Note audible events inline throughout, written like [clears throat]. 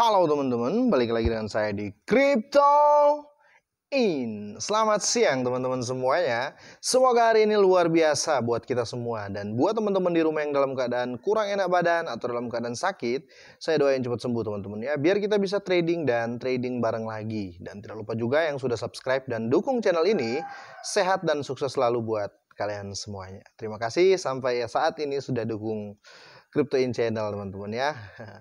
Halo teman-teman, balik lagi dengan saya di Crypto In. Selamat siang teman-teman semuanya. Semoga hari ini luar biasa buat kita semua dan buat teman-teman di rumah yang dalam keadaan kurang enak badan atau dalam keadaan sakit, saya doain cepat sembuh teman-teman ya, biar kita bisa trading dan trading bareng lagi. Dan tidak lupa juga yang sudah subscribe dan dukung channel ini, sehat dan sukses selalu buat kalian semuanya. Terima kasih sampai saat ini sudah dukung Crypto In Channel teman-teman ya.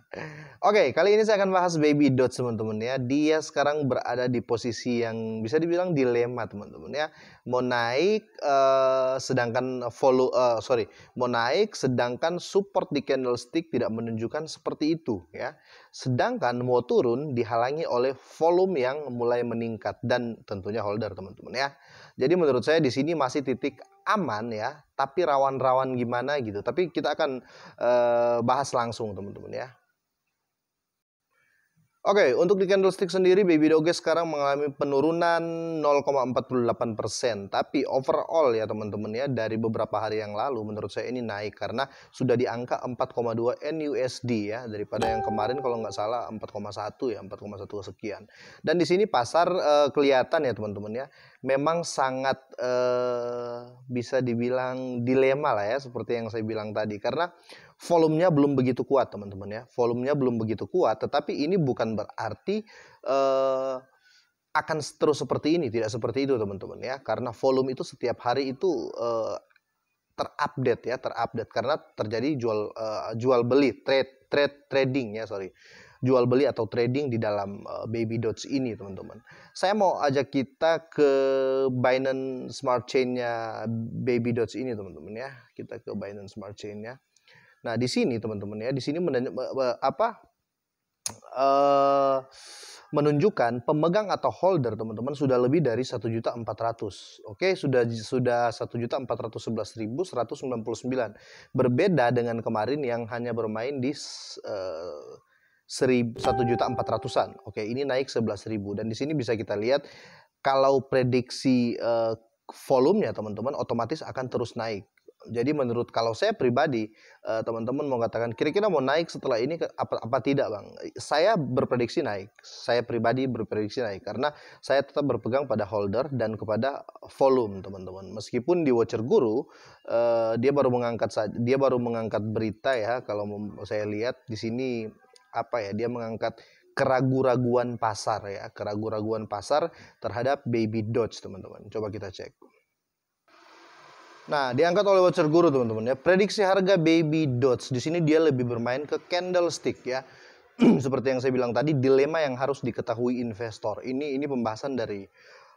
[laughs] Oke, kali ini saya akan bahas Baby Dots teman-teman ya. Dia sekarang berada di posisi yang bisa dibilang dilema teman-teman ya. Mau naik uh, sedangkan follow uh, sorry, mau naik sedangkan support di candlestick tidak menunjukkan seperti itu ya. Sedangkan mau turun dihalangi oleh volume yang mulai meningkat dan tentunya holder teman-teman ya. Jadi menurut saya di sini masih titik aman ya, tapi rawan-rawan gimana gitu. Tapi kita akan uh, bahas langsung teman-teman ya. Oke, untuk di candlestick sendiri Baby Doge sekarang mengalami penurunan 0,48%. Tapi overall ya teman-teman ya dari beberapa hari yang lalu menurut saya ini naik karena sudah di angka 4,2 NUSD ya daripada yang kemarin kalau nggak salah 4,1 ya 4,1 sekian. Dan di sini pasar uh, kelihatan ya teman-teman ya memang sangat uh, bisa dibilang dilema lah ya seperti yang saya bilang tadi karena volumenya belum begitu kuat teman-teman ya. Volumenya belum begitu kuat, tetapi ini bukan berarti uh, akan terus seperti ini, tidak seperti itu teman-teman ya. Karena volume itu setiap hari itu uh, terupdate ya, terupdate karena terjadi jual uh, jual beli, trade trade trading ya, sorry jual beli atau trading di dalam uh, baby dots ini teman-teman. Saya mau ajak kita ke Binance Smart Chain-nya baby dots ini teman-teman ya. Kita ke Binance Smart Chain-nya. Nah, di sini teman-teman ya, di sini apa uh, menunjukkan pemegang atau holder teman-teman sudah lebih dari satu juta empat ratus. Oke, sudah sudah satu juta empat ratus sebelas ribu seratus sembilan puluh sembilan. Berbeda dengan kemarin yang hanya bermain di uh, empat ratusan. Oke, ini naik sebelas ribu dan di sini bisa kita lihat kalau prediksi uh, volumenya teman-teman otomatis akan terus naik jadi menurut kalau saya pribadi eh, teman-teman mau katakan kira-kira mau naik setelah ini apa apa tidak bang? Saya berprediksi naik. Saya pribadi berprediksi naik karena saya tetap berpegang pada holder dan kepada volume teman-teman. Meskipun di watcher guru uh, dia baru mengangkat dia baru mengangkat berita ya kalau saya lihat di sini apa ya dia mengangkat keraguan-raguan pasar ya keraguan-raguan pasar terhadap baby dodge teman-teman. Coba kita cek Nah, diangkat oleh Watcher Guru teman-teman ya. Prediksi harga baby dots di sini dia lebih bermain ke candlestick ya. [clears throat] Seperti yang saya bilang tadi, dilema yang harus diketahui investor. Ini ini pembahasan dari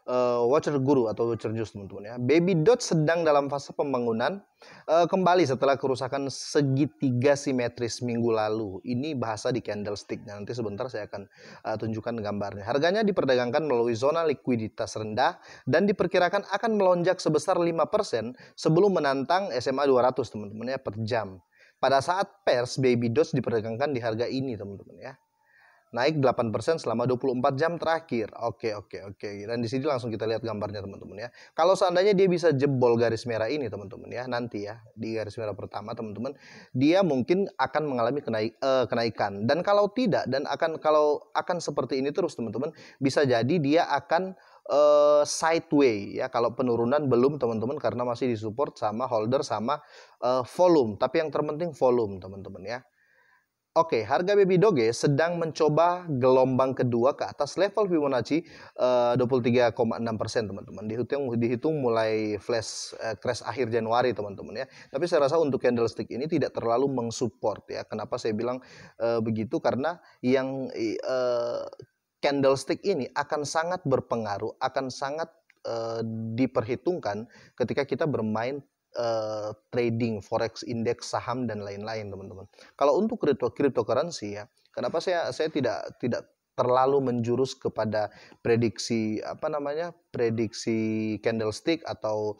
uh, Watcher Guru atau Watcher Juice teman-teman ya. Baby Dot sedang dalam fase pembangunan uh, kembali setelah kerusakan segitiga simetris minggu lalu. Ini bahasa di candlestick. Nah, nanti sebentar saya akan uh, tunjukkan gambarnya. Harganya diperdagangkan melalui zona likuiditas rendah dan diperkirakan akan melonjak sebesar 5% sebelum menantang SMA 200 teman-teman ya per jam. Pada saat pers Baby Dots diperdagangkan di harga ini teman-teman ya naik 8% selama 24 jam terakhir. Oke, oke, oke. Dan di sini langsung kita lihat gambarnya teman-teman ya. Kalau seandainya dia bisa jebol garis merah ini teman-teman ya, nanti ya di garis merah pertama teman-teman, dia mungkin akan mengalami kenaik, uh, kenaikan. Dan kalau tidak dan akan kalau akan seperti ini terus teman-teman, bisa jadi dia akan uh, sideway ya kalau penurunan belum teman-teman karena masih disupport sama holder sama uh, volume tapi yang terpenting volume teman-teman ya Oke, harga baby doge sedang mencoba gelombang kedua ke atas level Fibonacci uh, 23,6 persen teman-teman. Dihitung dihitung mulai flash uh, crash akhir Januari teman-teman ya. Tapi saya rasa untuk candlestick ini tidak terlalu mensupport ya. Kenapa saya bilang uh, begitu? Karena yang uh, candlestick ini akan sangat berpengaruh, akan sangat diperhitungkan ketika kita bermain uh, trading forex index saham dan lain-lain teman-teman. Kalau untuk crypto cryptocurrency ya, kenapa saya saya tidak tidak terlalu menjurus kepada prediksi apa namanya prediksi candlestick atau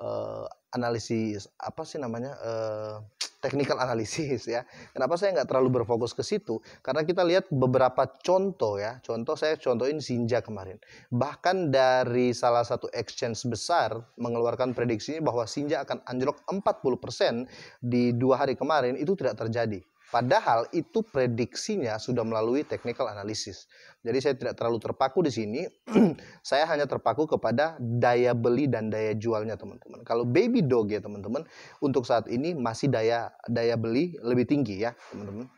uh, analisis apa sih namanya uh, technical analisis ya. Kenapa saya nggak terlalu berfokus ke situ? Karena kita lihat beberapa contoh ya. Contoh saya contohin Sinja kemarin. Bahkan dari salah satu exchange besar mengeluarkan prediksinya bahwa Sinja akan anjlok 40% di dua hari kemarin itu tidak terjadi Padahal itu prediksinya sudah melalui technical analysis. Jadi saya tidak terlalu terpaku di sini. [clears throat] saya hanya terpaku kepada daya beli dan daya jualnya teman-teman. Kalau baby dog ya teman-teman, untuk saat ini masih daya daya beli lebih tinggi ya teman-teman.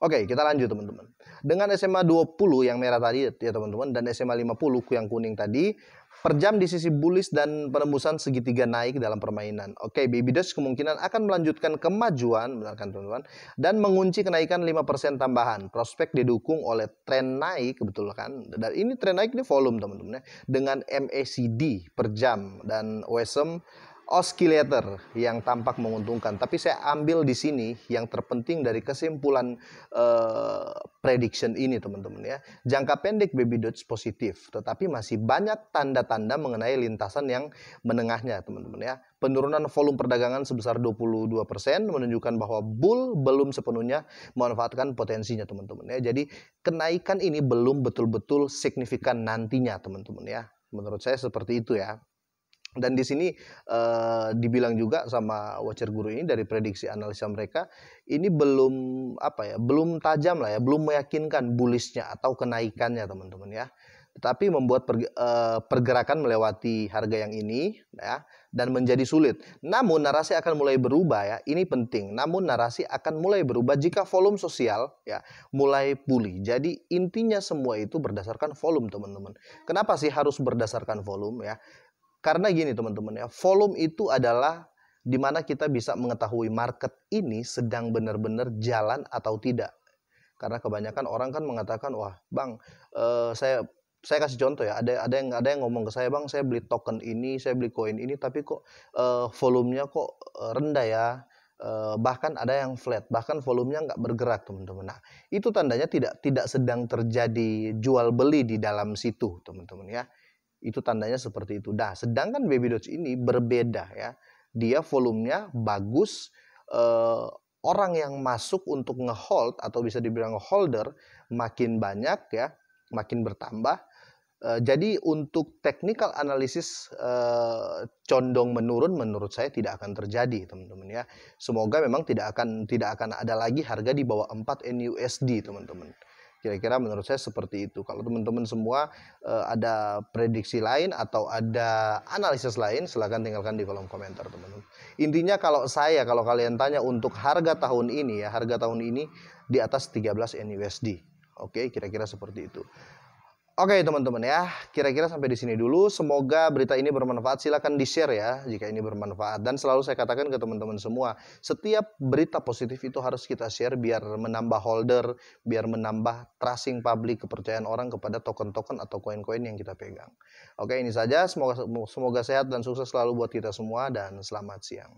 Oke, kita lanjut teman-teman. Dengan SMA 20 yang merah tadi ya teman-teman dan SMA 50 yang kuning tadi, per jam di sisi bullish dan penembusan segitiga naik dalam permainan. Oke, Baby Doge kemungkinan akan melanjutkan kemajuan, benar kan teman-teman, dan mengunci kenaikan 5% tambahan. Prospek didukung oleh tren naik, betul kan? Dan ini tren naik ini volume teman-teman ya, dengan MACD per jam dan OSM oscillator yang tampak menguntungkan. Tapi saya ambil di sini yang terpenting dari kesimpulan uh, prediction ini teman-teman ya. Jangka pendek baby dots positif, tetapi masih banyak tanda-tanda mengenai lintasan yang menengahnya teman-teman ya. Penurunan volume perdagangan sebesar 22% menunjukkan bahwa bull belum sepenuhnya memanfaatkan potensinya teman-teman ya. Jadi kenaikan ini belum betul-betul signifikan nantinya teman-teman ya. Menurut saya seperti itu ya. Dan di sini uh, dibilang juga sama Watcher Guru ini dari prediksi analisa mereka ini belum apa ya, belum tajam lah ya, belum meyakinkan bullishnya atau kenaikannya teman-teman ya. Tetapi membuat uh, pergerakan melewati harga yang ini ya dan menjadi sulit. Namun narasi akan mulai berubah ya. Ini penting. Namun narasi akan mulai berubah jika volume sosial ya mulai pulih. Jadi intinya semua itu berdasarkan volume teman-teman. Kenapa sih harus berdasarkan volume ya? Karena gini teman-teman ya, volume itu adalah di mana kita bisa mengetahui market ini sedang benar-benar jalan atau tidak. Karena kebanyakan orang kan mengatakan, wah bang, uh, saya saya kasih contoh ya, ada ada yang ada yang ngomong ke saya bang, saya beli token ini, saya beli koin ini, tapi kok uh, volumenya kok eh, rendah ya, uh, bahkan ada yang flat, bahkan volumenya nggak bergerak teman-teman. Nah itu tandanya tidak tidak sedang terjadi jual beli di dalam situ teman-teman ya. Itu tandanya seperti itu. Nah, sedangkan baby doge ini berbeda ya. Dia volumenya bagus, eh, orang yang masuk untuk ngehold atau bisa dibilang holder makin banyak ya, makin bertambah. Eh, jadi untuk technical analysis eh, condong menurun menurut saya tidak akan terjadi teman-teman ya. Semoga memang tidak akan tidak akan ada lagi harga di bawah 4 NUSD teman-teman. Kira-kira menurut saya seperti itu. Kalau teman-teman semua uh, ada prediksi lain atau ada analisis lain, silahkan tinggalkan di kolom komentar teman-teman. Intinya kalau saya, kalau kalian tanya untuk harga tahun ini ya, harga tahun ini di atas 13 NUSD. Oke, kira-kira seperti itu. Oke teman-teman ya, kira-kira sampai di sini dulu. Semoga berita ini bermanfaat. Silahkan di-share ya jika ini bermanfaat. Dan selalu saya katakan ke teman-teman semua, setiap berita positif itu harus kita share biar menambah holder, biar menambah trusting publik, kepercayaan orang kepada token-token atau koin-koin yang kita pegang. Oke ini saja, semoga semoga sehat dan sukses selalu buat kita semua dan selamat siang.